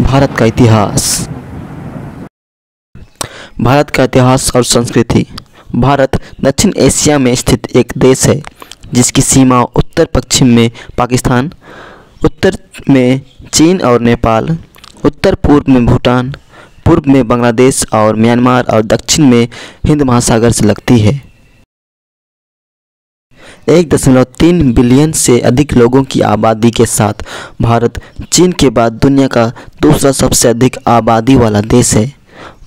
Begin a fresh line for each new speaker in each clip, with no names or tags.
भारत का इतिहास। भारत का इतिहास और संस्कृति। भारत दक्षिण एशिया में स्थित एक देश है, जिसकी सीमा उत्तर पश्चिम में पाकिस्तान, उत्तर में चीन और नेपाल, उत्तर पूर्व में भूटान, पूर्व में बांग्लादेश और म्यांमार और दक्षिण में हिंद महासागर से लगती है। एक दशमलव तीन बिलियन से अधिक लोगों की आबादी के साथ भारत चीन के बाद दुनिया का दूसरा सबसे अधिक आबादी वाला देश है।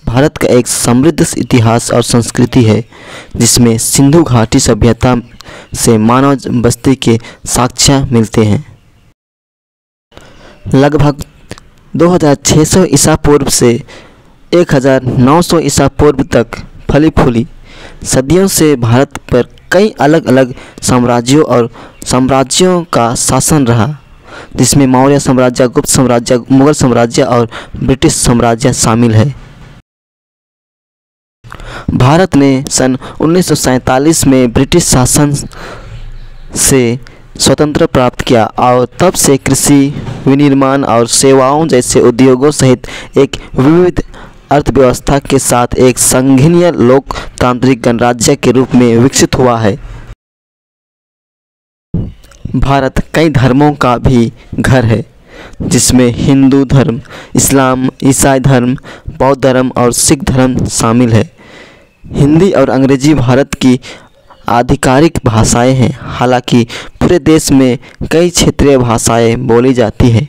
भारत का एक समृद्ध इतिहास और संस्कृति है, जिसमें सिंधु घाटी सभ्यता से मानव बस्ती के साक्ष्य मिलते हैं। लगभग 2600 ईसा पूर्व से 1900 ईसा पूर्व तक फली फूली सदियों से भारत पर कई अलग अलग साम्राज्यों और साम्राज्यों का शासन रहा, जिसमें मौर्य साम्राज्य, गुप्त साम्राज्य, मुगल साम्राज्य और ब्रिटिश साम्राज्य शामिल है। भारत ने सन उन्नीस सौ सैंतालीस में ब्रिटिश शासन से स्वतंत्र प्राप्त किया और तब से कृषि, विनिर्माण और सेवाओं जैसे उद्योगों सहित एक विविध अर्थव्यवस्था के साथ एक संघीय लोकतांत्रिक गणराज्य के रूप में विकसित हुआ है। भारत कई धर्मों का भी घर है, जिसमें हिंदू धर्म, इस्लाम, ईसाई धर्म, बौद्ध धर्म और सिख धर्म शामिल है। हिंदी और अंग्रेज़ी भारत की आधिकारिक भाषाएँ हैं, हालाँकि पूरे देश में कई क्षेत्रीय भाषाएँ बोली जाती हैं।